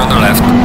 on the left.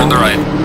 On the right.